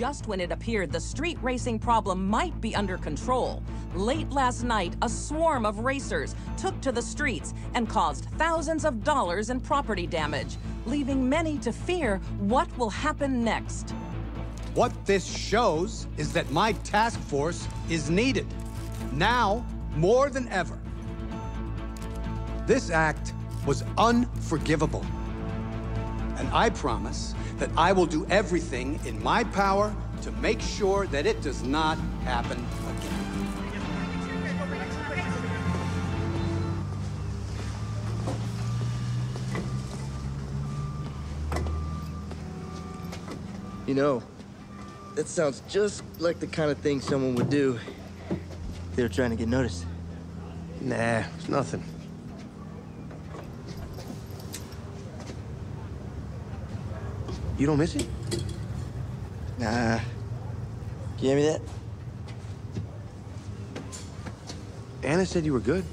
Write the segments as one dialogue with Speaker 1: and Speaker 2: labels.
Speaker 1: just when it appeared the street racing problem might be under control, late last night, a swarm of racers took to the streets and caused thousands of dollars in property damage, leaving many to fear what will happen next.
Speaker 2: What this shows is that my task force is needed. Now, more than ever. This act was unforgivable. And I promise that I will do everything in my power to make sure that it does not happen again.
Speaker 3: You know, that sounds just like the kind of thing someone would do if they were trying to get noticed.
Speaker 4: Nah, it's nothing. You don't miss it?
Speaker 3: Nah. Can you hand me that?
Speaker 4: Ana said you were good.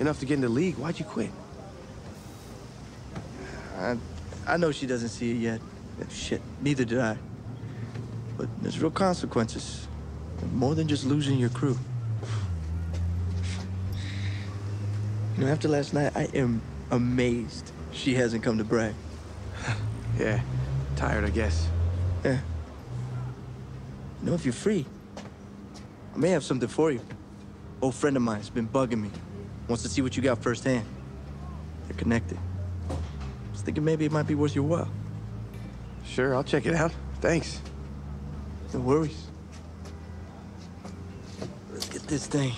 Speaker 4: Enough to get in the league. Why'd you quit?
Speaker 3: I, I know she doesn't see it yet. Shit, neither did I. But there's real consequences. More than just losing your crew. You know, after last night, I am amazed she hasn't come to brag.
Speaker 4: Yeah, tired, I guess.
Speaker 3: Yeah. You know, if you're free, I may have something for you. Old friend of mine's been bugging me. Wants to see what you got firsthand. They're connected. I was thinking maybe it might be worth your while.
Speaker 4: Sure, I'll check it out. Thanks.
Speaker 3: No worries. Let's get this thing.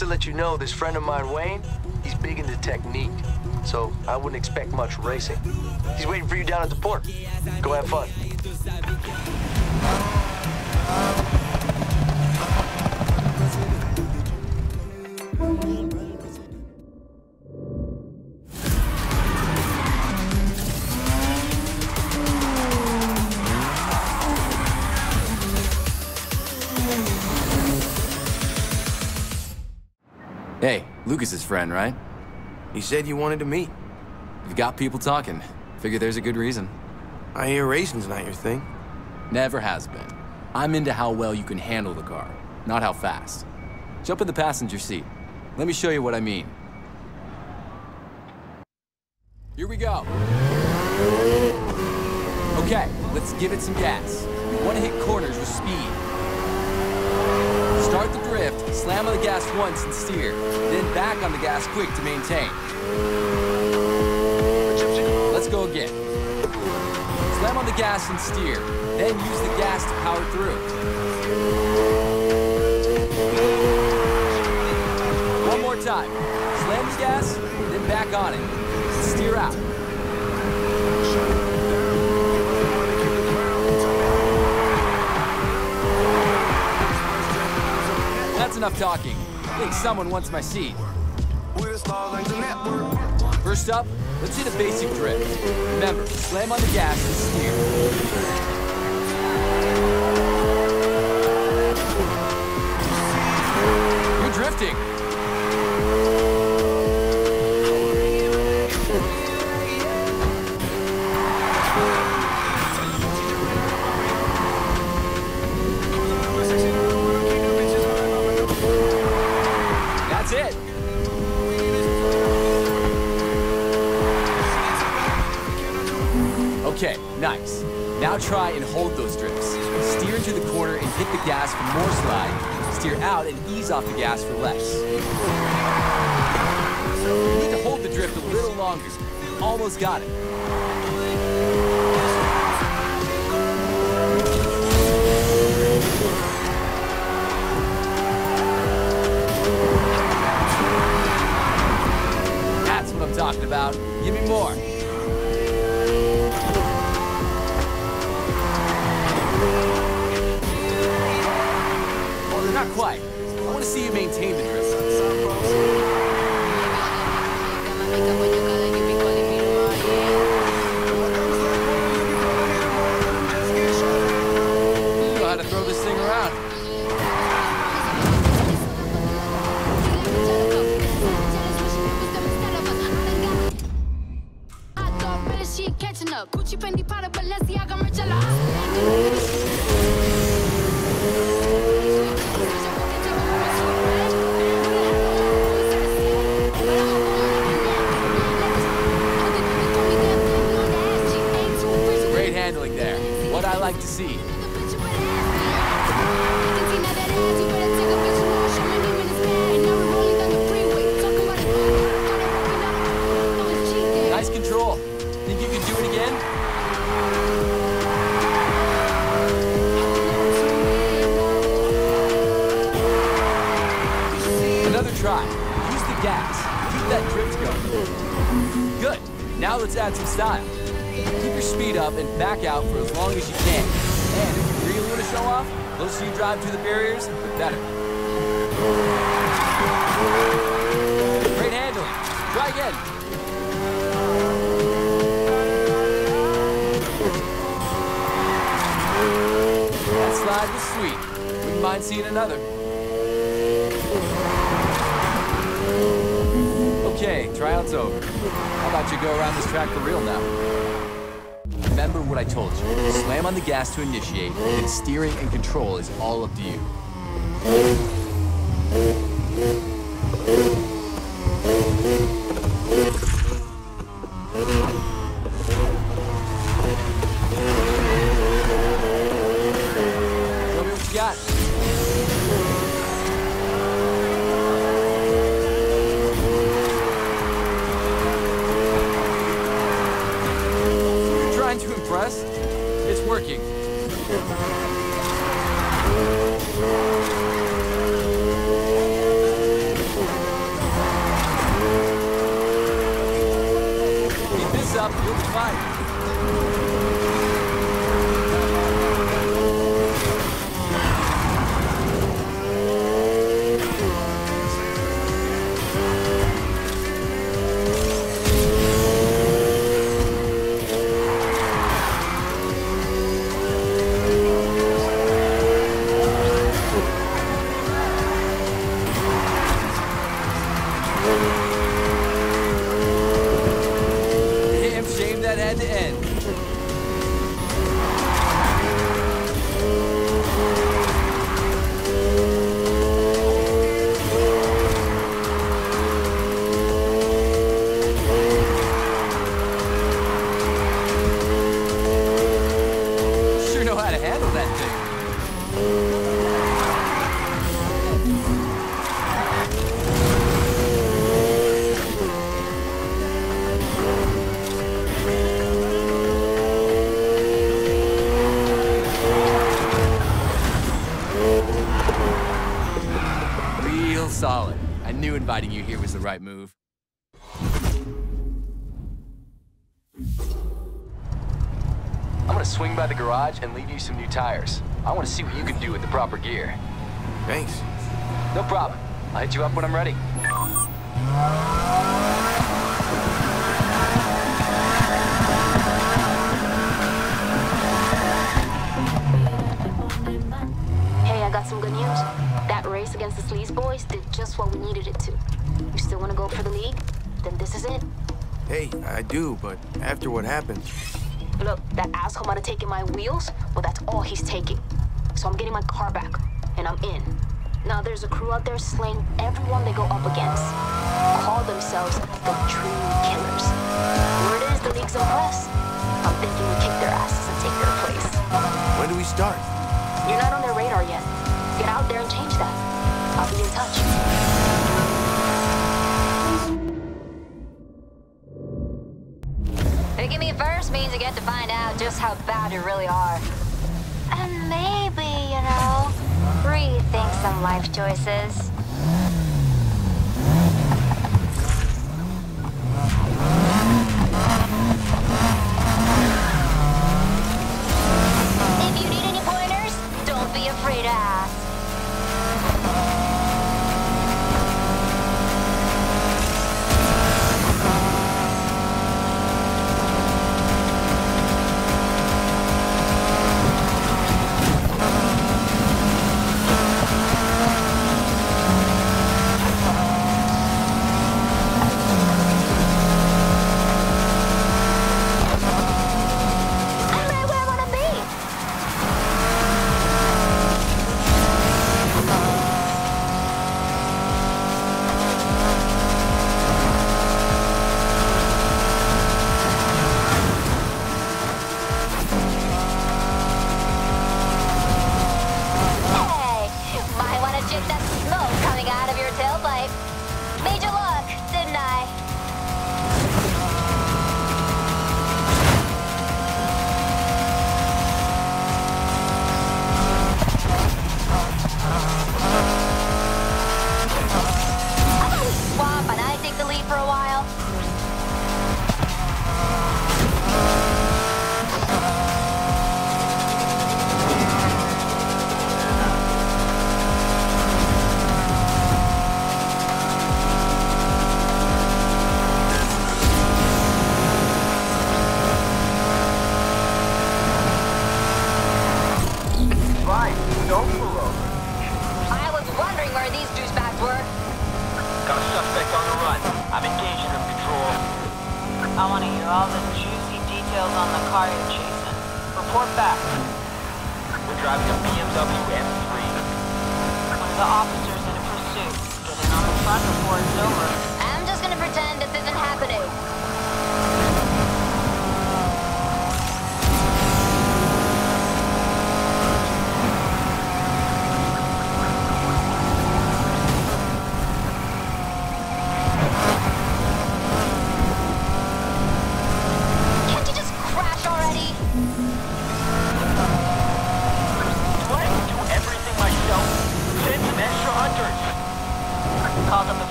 Speaker 5: To let you know, this friend of mine, Wayne, he's big into technique. So I wouldn't expect much racing. He's waiting for you down at the port. Go have fun.
Speaker 6: Lucas's friend, right?
Speaker 4: He said you wanted to meet.
Speaker 6: You've got people talking. Figure there's a good reason.
Speaker 4: I hear racing's not your thing.
Speaker 6: Never has been. I'm into how well you can handle the car, not how fast. Jump in the passenger seat. Let me show you what I mean. Here we go. Okay, let's give it some gas. We want to hit corners with speed. Start the drift, slam on the gas once and steer, then back on the gas quick to maintain. Let's go again. Slam on the gas and steer, then use the gas to power through. One more time. Slam the gas, then back on it. Steer out. Enough talking. I think someone wants my seat. First up, let's hit a basic drift. Remember, slam on the gas and steer. You're drifting. About. Give me more. Not quite. I want to see you maintain the drift. she ain't catching up. Gucci, Fendi, Prada, Balenciaga, Margiela. What I like to see. Let's add some style. Keep your speed up and back out for as long as you can. And if you really want to show off, the closer you drive to the barriers, the better. Great handling. Try again. That slide was sweet. Wouldn't mind seeing another. Okay, tryout's over. How about you go around this track for real now? Remember what I told you. Slam on the gas to initiate, and steering and control is all up to you. I knew inviting you here was the right move. I'm gonna swing by the garage and leave you some new tires. I wanna see what you can do with the proper gear.
Speaker 4: Thanks.
Speaker 6: No problem. I'll hit you up when I'm ready.
Speaker 7: Hey, I got some good news. That race against the Sleaze Boys did just what we needed it to. You still want to go for the league? Then this is it.
Speaker 4: Hey, I do, but after what happened,
Speaker 7: Look, that asshole might have taken my wheels, but that's all he's taking. So I'm getting my car back, and I'm in. Now there's a crew out there slaying everyone they go up against. Call themselves the True Killers. Word is the league's impressed. I'm thinking we kick their asses and take their place.
Speaker 4: when do we start?
Speaker 7: You're not on their radar yet. Get out there and change that. I'll be in touch.
Speaker 8: Picking me first means you get to find out just how bad you really are. And maybe, you know, rethink some life choices.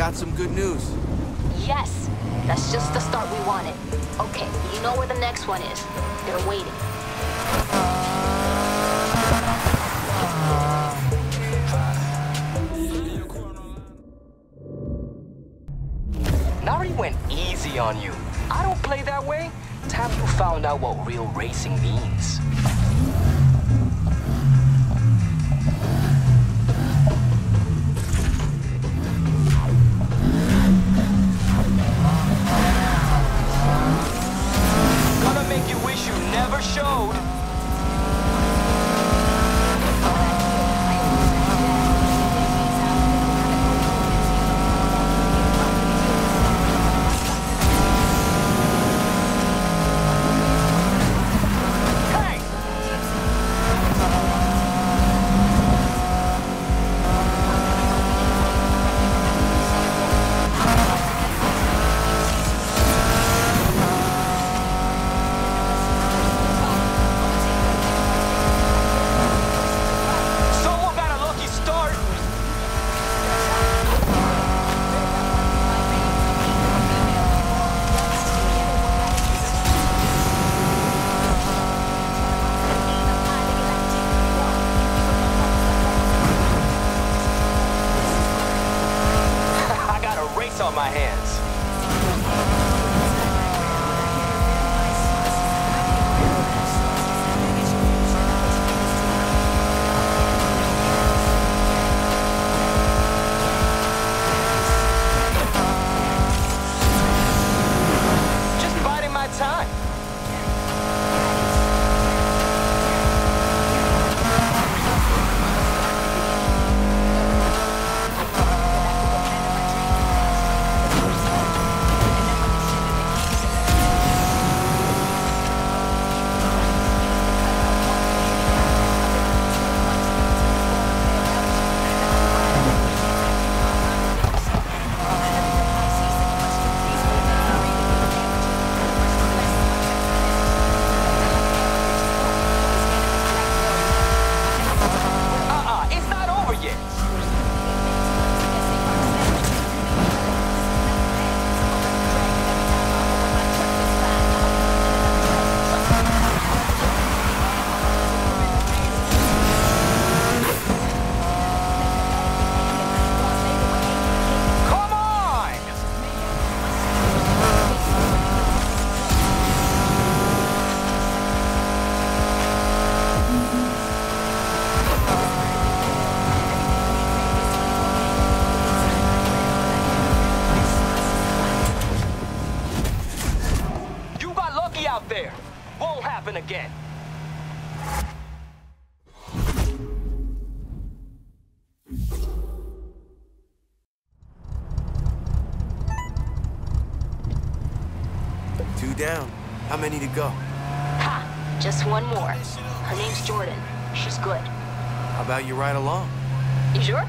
Speaker 4: Got some good news.
Speaker 9: Yes, that's just the start we wanted. Okay, you know where the next one is. They're waiting.
Speaker 5: Nari went easy on you. I don't play that way. It's have you found out what real racing means.
Speaker 4: Go?
Speaker 9: Ha! Just one more. Her name's Jordyn. She's good.
Speaker 4: How about you ride along?
Speaker 9: You sure?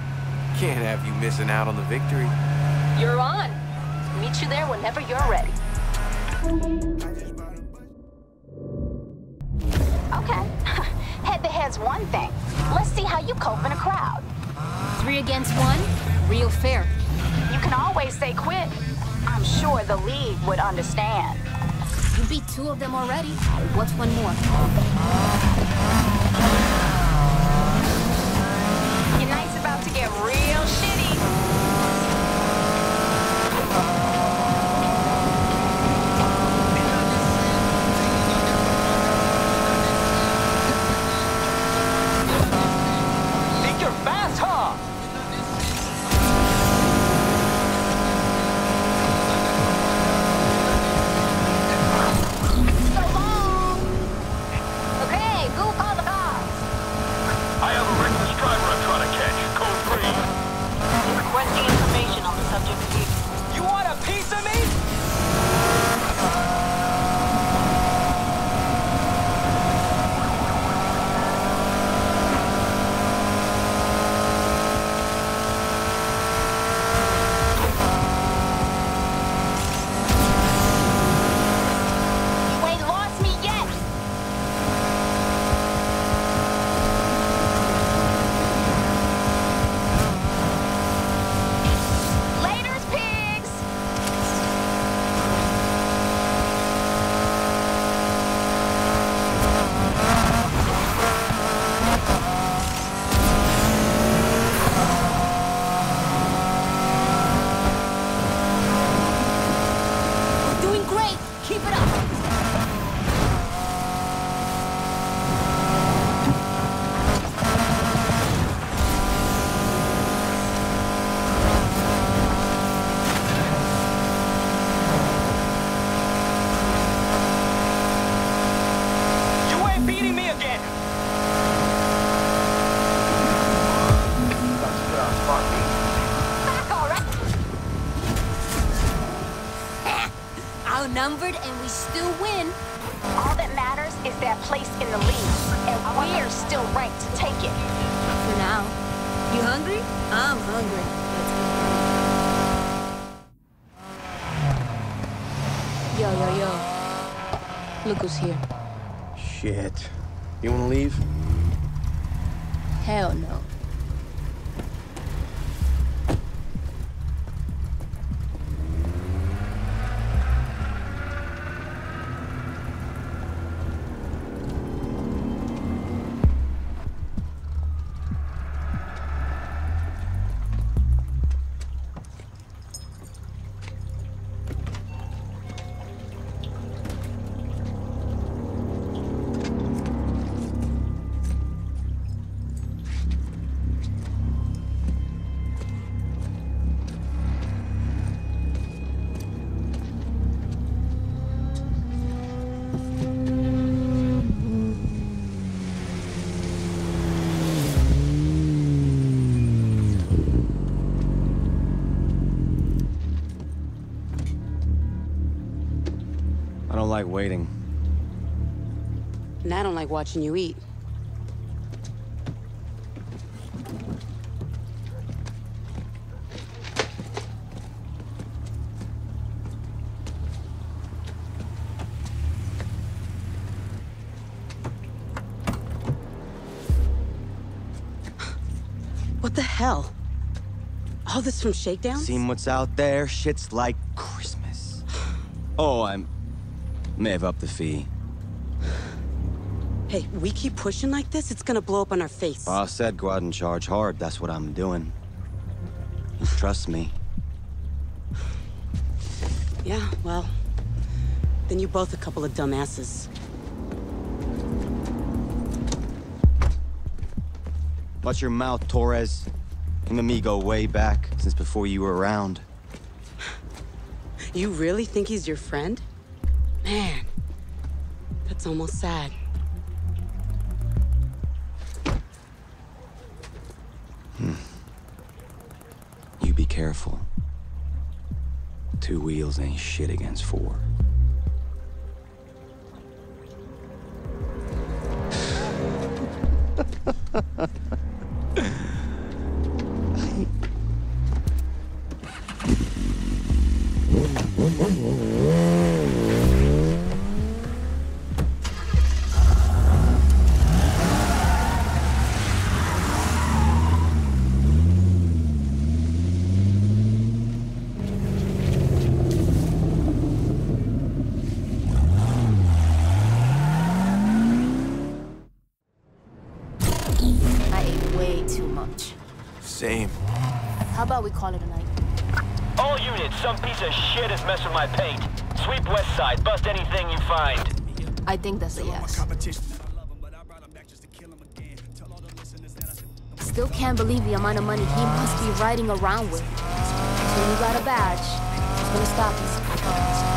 Speaker 4: Can't have you missing out on the victory.
Speaker 9: You're on. Meet you there whenever you're ready. Okay. Head to head's one thing. Let's see how you cope in a crowd.
Speaker 10: Three against one? Real fair.
Speaker 9: You can always say quit.
Speaker 11: I'm sure the League would understand.
Speaker 12: Beat two of them already. What's one more?
Speaker 11: Matters is their place in the league, and we're still ranked to take it.
Speaker 12: For now. You hungry? I'm hungry. Let's go. Yo, yo, yo. Look who's here.
Speaker 4: Shit. You wanna leave?
Speaker 12: Hell no.
Speaker 4: Like waiting.
Speaker 10: And I don't like watching you eat. What the hell? All this from Shakedown?
Speaker 13: Seen what's out there? Shit's like Christmas. Oh, I may have upped the fee.
Speaker 10: Hey, we keep pushing like this, it's gonna blow up on our face.
Speaker 13: Boss said go out and charge hard. That's what I'm doing. You trust me.
Speaker 10: Yeah, well, then you're both a couple of dumbasses.
Speaker 13: Watch your mouth, Torres. Him and me go way back, since before you were around.
Speaker 10: You really think he's your friend? Man, that's almost sad. Hmm.
Speaker 13: You be careful. Two wheels ain't shit against four.
Speaker 9: About we call it a night?
Speaker 14: All units, some piece of shit is messing my paint. Sweep west side, bust anything you find.
Speaker 9: I think that's a yes. Still can't believe the amount of money he must be riding around with. When you got a badge, it's gonna stop you.